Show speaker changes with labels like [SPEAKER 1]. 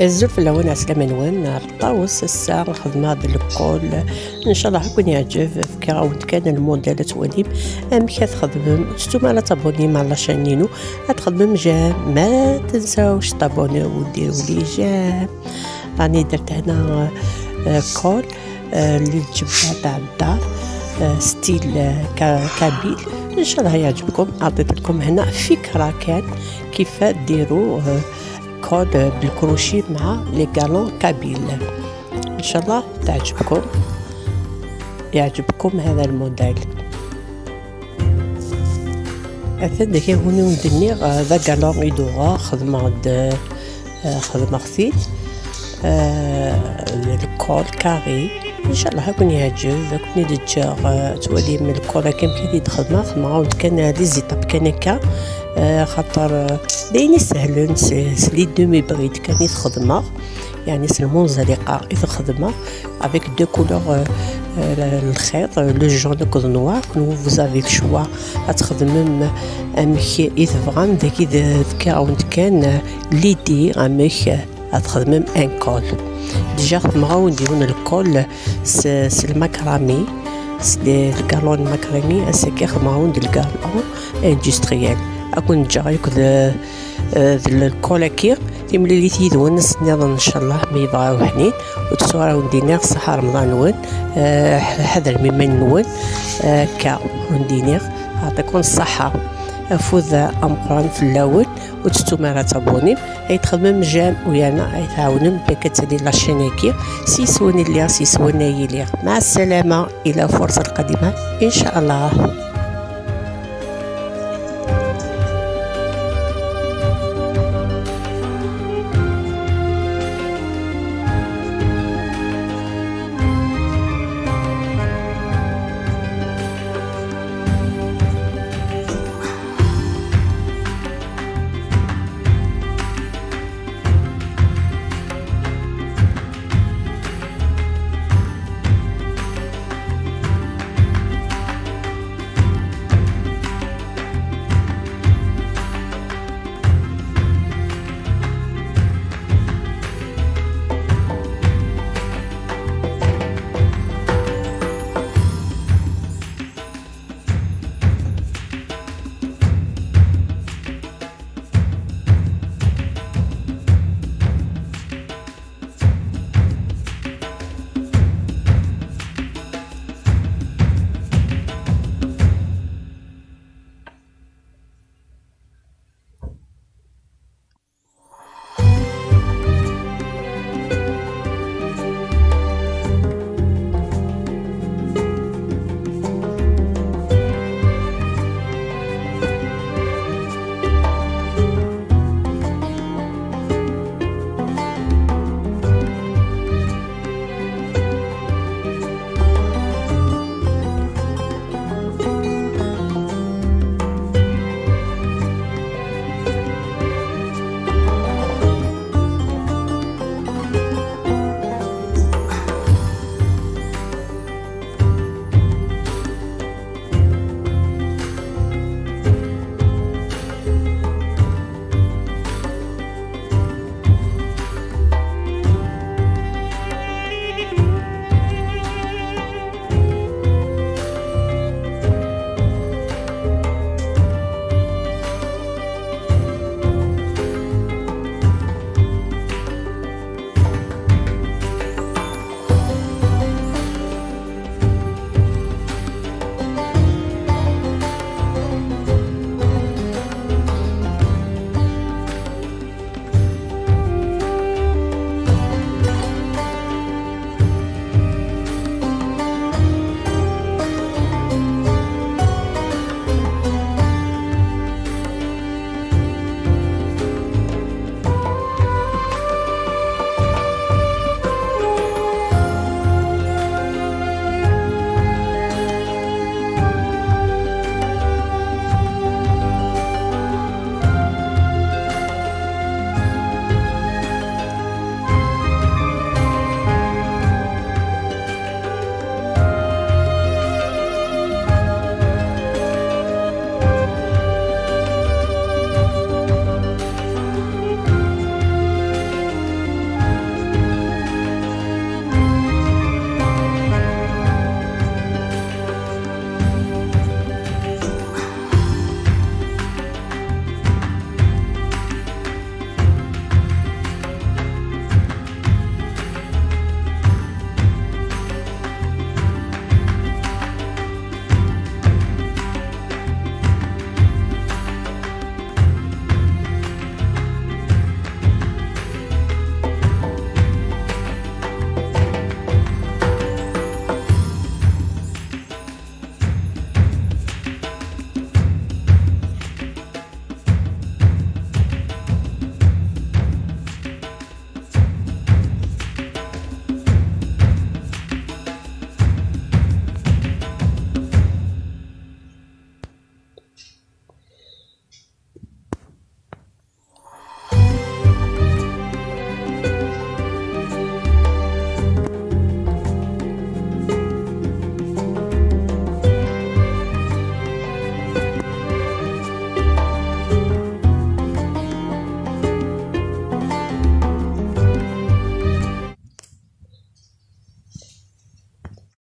[SPEAKER 1] الزلف الأول عسلامة نوان الطاوس الساعة خدمة بالكول. إن شاء الله يكون يعجب. في غاود كان الموديل تواليم ام كي تخدمم تستوما لا تابوني مع لاشانينو تخدمم جام ما تنساوش تابوني وديروا لي جام راني درت هنا آه، كول آه، اللي تجبها تاع الدار آه، ستيل كابيل. إن شاء الله يعجبكم. عطيت لكم هنا فكرة كان كيف ديروا كود بالكروشي مع لي كالون كابيل. إن شاء الله تعجبكم. يعجبكم هذا الموديل. أثد كي هوني ندني ذا كالون يدوغا خدمة خدمة خفيف الكول كاري. إن شاء الله هاكون يعجب. كوني دجا تولي من الكول كيم كي خدمة خدمة كان لي زيتاب كان هكا خاطر دايني سهلين لي دومي بريد كان يتخدمه يعني المنزلقة إذا خدمة افيك دو كولور الخيط لو جون كود نوار كون فوز افي شوا تخدمم أمك إذا بغان داكي كاونت كان ليدي أمك تخدمم ان كول ديجا خدمة نديرون الكول سي الماكرامي سي الكالون ماكرامي اسكي ندير الكالون اندستريال أكون جايك ذا الكولاكير تيملي لي تيدون نظن إن شاء الله ما يبغاو حنين وتصورا وندينا صحة رمضان نون حذر مما نون كا وندينا يعطيكم الصحة فوز أمقران في الأول وتستو راه تابوني. أي تخدم جام ويانا. أي تعاونم بكتالي لاشينيكي سيسوني ليا سيسوني ليا مع السلامة. إلى فرصة قادمة. إن شاء الله.